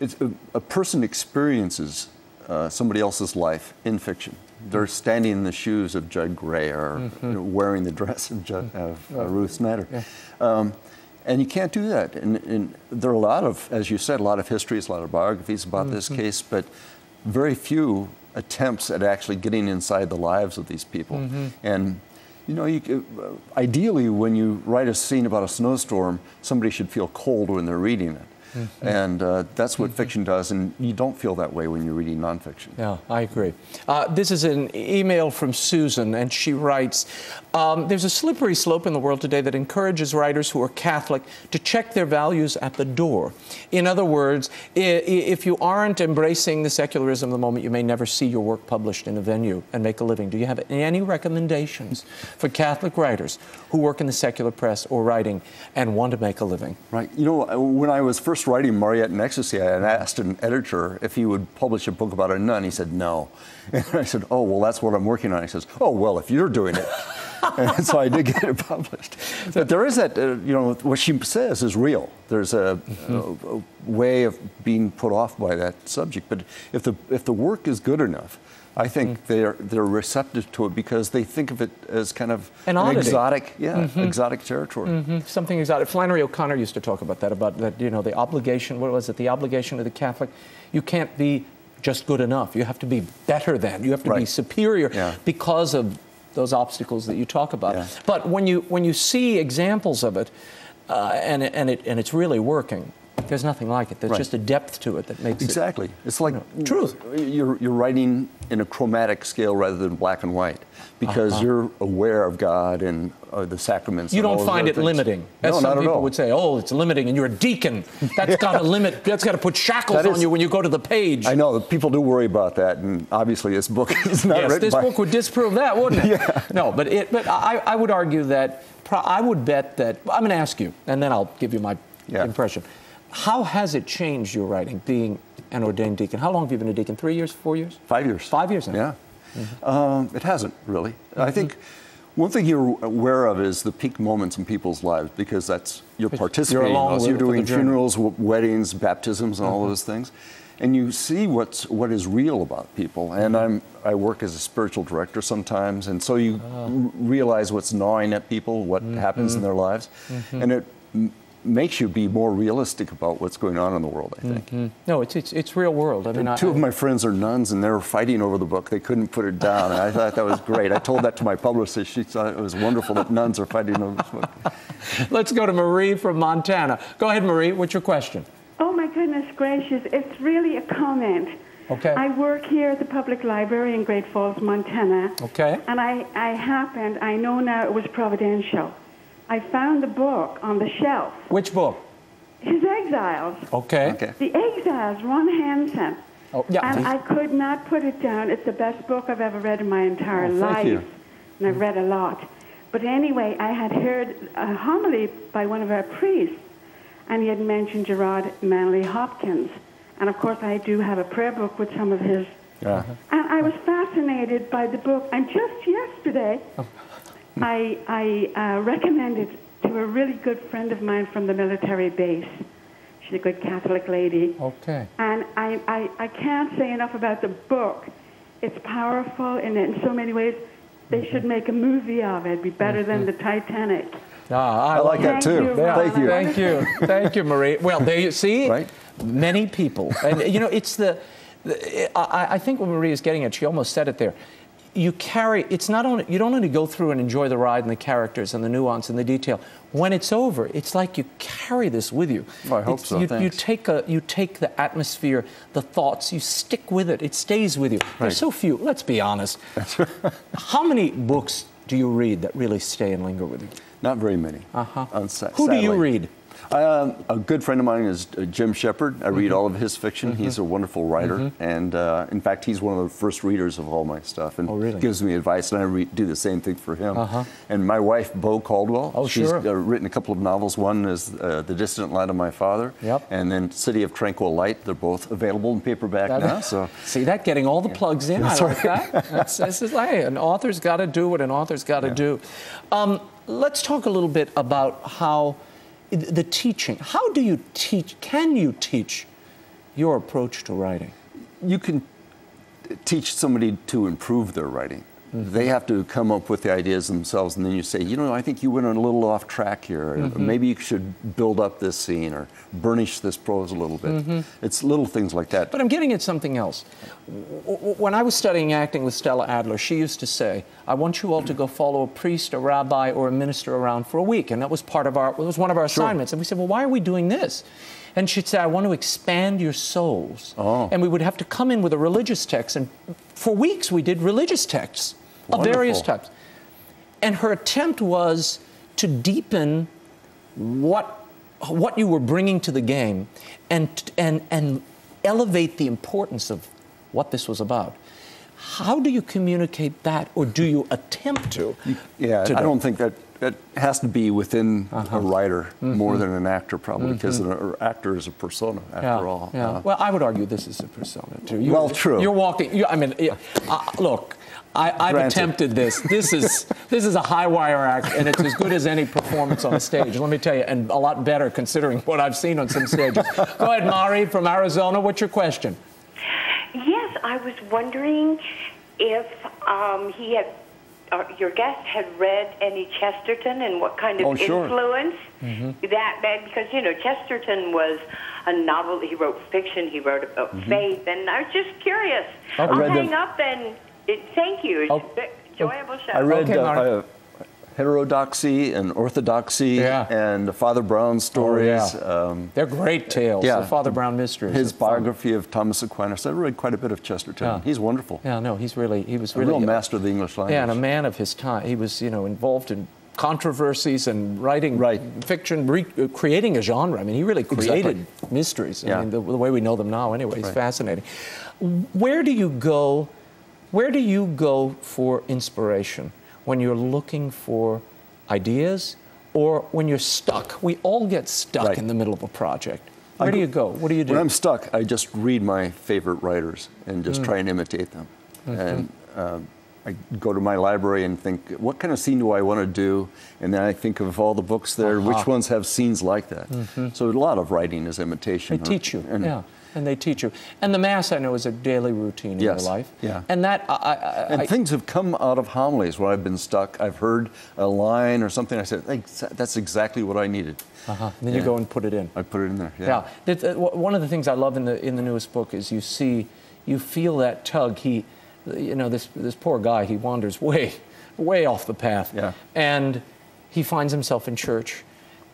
it's a, a person experiences uh, somebody else's life in fiction. They're standing in the shoes of Judd Gray or Mm-hmm. you know, wearing the dress of, Judd, of uh, Ruth Snyder. Um, And you can't do that. And, and, there are a lot of, as you said, a lot of histories, a lot of biographies about mm-hmm. this case, but very few attempts at actually getting inside the lives of these people. Mm-hmm. And you know, you, uh, ideally, when you write a scene about a snowstorm, somebody should feel cold when they're reading it. Mm-hmm. And uh, that's what mm-hmm. fiction does, and you don't feel that way when you're reading nonfiction. Yeah, I agree. Uh, this is an email from Susan, and she writes um, There's a slippery slope in the world today that encourages writers who are Catholic to check their values at the door. In other words, if you aren't embracing the secularism of the moment, you may never see your work published in a venue and make a living. Do you have any recommendations for Catholic writers who work in the secular press or writing and want to make a living? Right. You know, when I was first writing Mariette in Ecstasy, I asked an editor if he would publish a book about a nun. He said no. *laughs* And I said, oh, well, that's what I'm working on. He says, oh, well, if you're doing it. *laughs* *laughs* and so I did get it published. But there is that, uh, you know, what she says is real. There's a, mm-hmm. a, a, way of being put off by that subject. But if the, if the work is good enough, I think mm. they're they're receptive to it because they think of it as kind of an, an exotic, yeah, mm-hmm. exotic territory. Mm-hmm. Something exotic. Flannery O'Connor used to talk about that, about that, you know, the obligation. What was it? The obligation of the Catholic. You can't be just good enough. You have to be better than. You have to right. be superior yeah. because of those obstacles that you talk about. Yeah. But when you when you see examples of it, uh, and and it and it's really working, there's nothing like it. There's right. just a depth to it that makes exactly. it. Exactly. It's like truth. You're, you're writing in a chromatic scale rather than black and white because uh-huh. you're aware of God and uh, the sacraments. You don't find it things. limiting. As no, some people would say, oh, it's limiting and you're a deacon. *laughs* That's yeah. got to limit, that's got to put shackles is, on you when you go to the page. I know. People do worry about that. And obviously this book *laughs* is not yes, this by... book would disprove that, wouldn't it? *laughs* yeah. No, but, it, but I, I would argue that, I would bet that, I'm going to ask you, and then I'll give you my yeah. impression. How has it changed your writing, being an ordained deacon? How long have you been a deacon? Three years, four years? Five years. Five years now? Yeah. Mm-hmm. Um, it hasn't really. Mm-hmm. I think one thing you're aware of is the peak moments in people's lives because that's you're participating. You're, along you're doing funerals, weddings, baptisms, and mm-hmm. all those things, and you see what's what is real about people. And mm-hmm. I'm I work as a spiritual director sometimes, and so you oh. r- realize what's gnawing at people, what mm-hmm. happens in their lives, mm-hmm. and it makes you be more realistic about what's going on in the world, I think. Mm-hmm. No, it's, it's, it's real world. I mean, I, two of my friends are nuns, and they were fighting over the book. They couldn't put it down, and I thought that was great. I told that to my publicist. She thought it was wonderful that nuns are fighting over this book. Let's go to Marie from Montana. Go ahead, Marie. What's your question? Oh, my goodness gracious. It's really a comment. Okay. I work here at the public library in Great Falls, Montana. Okay. And I, I happened, I know now it was providential. I found the book on the shelf. Which book? His Exiles. Okay. okay. The Exiles, Ron Hansen. Oh, yeah. And I could not put it down. It's the best book I've ever read in my entire oh, life. You. And I've read a lot. But anyway, I had heard a homily by one of our priests, and he had mentioned Gerard Manley Hopkins. And of course, I do have a prayer book with some of his. Yeah. And I was fascinated by the book. And just yesterday, oh. I, I uh, recommended to a really good friend of mine from the military base. She's a good Catholic lady. Okay. And I, I, I can't say enough about the book. It's powerful in, in so many ways. They mm-hmm. should make a movie of it. It'd be better mm-hmm. than the Titanic. Ah, I, I like that too. You, yeah. Thank you. Thank you. Thank you, Marie. Well, there you see, right? many people. And, you know, it's the, the I, I think what Marie is getting at, she almost said it there you carry it's not only you don't only go through and enjoy the ride and the characters and the nuance and the detail. When it's over it's like you carry this with you. Oh, i hope it's, so you, you take a you take the atmosphere the thoughts you stick with it. It stays with you. Right. there's so few let's be honest. *laughs* How many books do you read that really stay and linger with you? Not very many. Uh-huh. Who sadly. do you read uh, a good friend of mine is uh, Jim Shepard. I read mm-hmm. all of his fiction. Mm-hmm. He's a wonderful writer, mm-hmm. and uh, in fact, he's one of the first readers of all my stuff, and oh, really? gives me advice, and I re- do the same thing for him. Uh-huh. And my wife, Bo Caldwell, oh, she's sure. uh, written a couple of novels. One is uh, The Distant Light of My Father, yep. and then City of Tranquil Light. They're both available in paperback that, now. *laughs* So see that getting all the plugs in. That's I like right. that. That's, just, hey, an author's got to do what an author's got to yeah. do. Um, let's talk a little bit about how the teaching. How do you teach? Can you teach your approach to writing? You can teach somebody to improve their writing. They have to come up with the ideas themselves, and then you say, you know, I think you went a little off track here. Mm-hmm. Maybe you should build up this scene or burnish this prose a little bit. It's little things like that. But I'm getting at something else. When I was studying acting with Stella Adler, she used to say, "I want you all to go follow a priest, a rabbi, or a minister around for a week," and that was part of our, it was one of our assignments. And we said, "Well, why are we doing this?" And she'd say, "I want to expand your souls." Oh. And we would have to come in with a religious text, and for weeks we did religious texts of various types. And her attempt was to deepen what what you were bringing to the game and and and elevate the importance of what this was about. How do you communicate that, or do you attempt to? Yeah, to I do- don't think that that has to be within Uh-huh. a writer Mm-hmm. more than an actor, probably, because an actor is a persona after Yeah, all. yeah. Uh, well, I would argue this is a persona too. You- Well, true. You're walking. You, I mean, uh, look. I, I've Granted. attempted this. This is *laughs* this is a high wire act, and it's as good as any performance on a stage. Let me tell you, and a lot better considering what I've seen on some stages. Go ahead, Mari from Arizona. What's your question? Yes, I was wondering if um, he had, uh, your guest had read any Chesterton and what kind of Oh, sure. influence that, that, because, you know, Chesterton was a novel, he wrote fiction, he wrote about faith, and I was just curious. Okay. I'll hang the- up and it, thank you. It's Oh. a enjoyable show. I read Okay, uh, uh, Heterodoxy and Orthodoxy Yeah. and the Father Brown stories. yeah. um, They're great tales. Yeah. The Father Brown mysteries. his are fun. biography of Thomas Aquinas. I read quite a bit of Chesterton. Yeah. He's wonderful. Yeah, no, he's really he was A really real master of the English language. Yeah, and a man of his time. He was, you know, involved in controversies and writing Right. fiction, re- uh, creating a genre. I mean, he really created mysteries. I Yeah. mean, the, the way we know them now, anyway. It's Right. fascinating. Where do you go? Where do you go for inspiration when you're looking for ideas, or when you're stuck? We all get stuck Right. in the middle of a project. Where I do you go? What do you do? When I'm stuck, I just read my favorite writers and just Mm. try and imitate them. Mm-hmm. And um, I go to my library and think, what kind of scene do I want to do? And then I think of all the books there, Uh-huh. which ones have scenes like that? So a lot of writing is imitation. They teach you, And, yeah, and they teach you. And the mass, I know, is a daily routine in your life. yeah. And that, I, I, And I, things have come out of homilies where I've been stuck. I've heard a line or something. I said, that's exactly what I needed. uh-huh. and then you go and put it in. I put it in there. Yeah. Yeah. Uh, One of the things I love in the in the newest book is you see, you feel that tug. He, you know, this this poor guy. He wanders way, way off the path. Yeah. And he finds himself in church,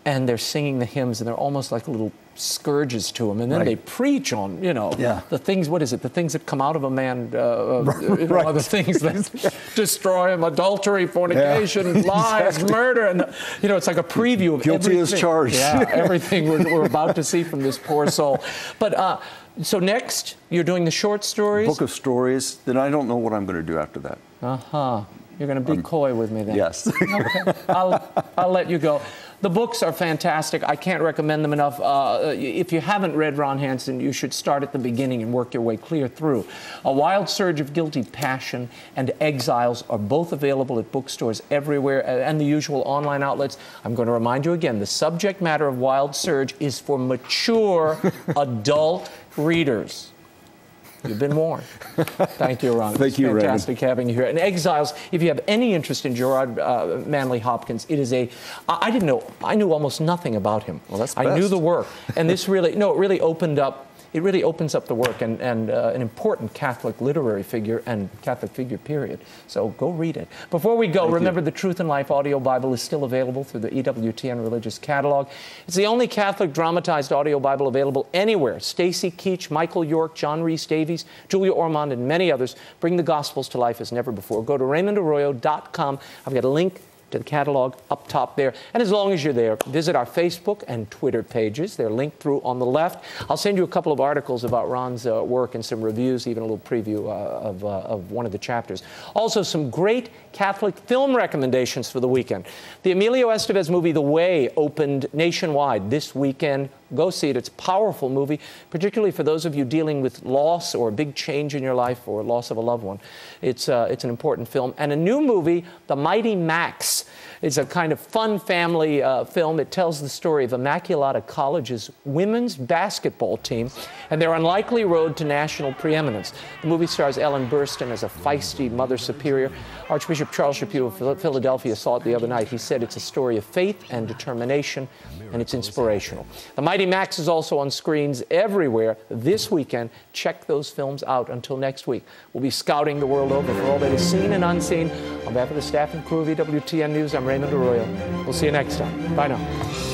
and they're singing the hymns, and they're almost like a little scourges to him. And then Right. they preach on, you know, Yeah. the things. What is it? The things that come out of a man. Uh, uh, *laughs* you know, are the *laughs* things that *laughs* destroy him: adultery, fornication, lies, murder, and you know, it's like a preview of Guilty as charged. Yeah, everything we're, we're about to see from this poor soul. But uh, so next, you're doing the short stories. Book of stories. Then I don't know what I'm going to do after that. Uh huh. You're going to be coy with me then. Yes. Okay. I'll, I'll let you go. The books are fantastic. I can't recommend them enough. Uh, if you haven't read Ron Hansen, you should start at the beginning and work your way clear through. A Wild Surge of Guilty Passion and Exiles are both available at bookstores everywhere uh, and the usual online outlets. I'm going to remind you again the subject matter of Wild Surge is for mature *laughs* adult readers. You've been warned. Thank you, Ron. *laughs* Thank It's you, Raymond. fantastic having you here. And Exiles, if you have any interest in Gerard uh, Manley Hopkins, it is a. I, I didn't know. I knew almost nothing about him. Well, that's I knew the work, and this really no, it really opened up. It really opens up the work and, and uh, an important Catholic literary figure and Catholic figure, period. So go read it. Before we go, Thank you. remember the Truth and Life audio Bible is still available through the EWTN Religious Catalog. It's the only Catholic dramatized audio Bible available anywhere. Stacy Keach, Michael York, John Rhys-Davies, Julia Ormond, and many others bring the Gospels to life as never before. Go to RaymondArroyo.com. I've got a link to the catalog up top there. And as long as you're there, visit our Facebook and Twitter pages. They're linked through on the left. I'll send you a couple of articles about Ron's uh, work and some reviews, even a little preview uh, of, uh, of one of the chapters. Also, some great Catholic film recommendations for the weekend. The Emilio Estevez movie, The Way, opened nationwide this weekend Go see it. It's a powerful movie, particularly for those of you dealing with loss or a big change in your life or loss of a loved one. It's, uh, it's an important film. And a new movie, The Mighty Macs, It's a kind of fun family uh, film. It tells the story of Immaculata College's women's basketball team and their unlikely road to national preeminence. The movie stars Ellen Burstyn as a feisty mother superior. Archbishop Charles Chaput of Philadelphia saw it the other night. He said it's a story of faith and determination, and it's inspirational. The Mighty Macs is also on screens everywhere this weekend. Check those films out. Until next week, we'll be scouting the world over for all that is seen and unseen. On behalf of the staff and crew of EWTN News, I'm Raymond Arroyo. We'll see you next time. Bye now.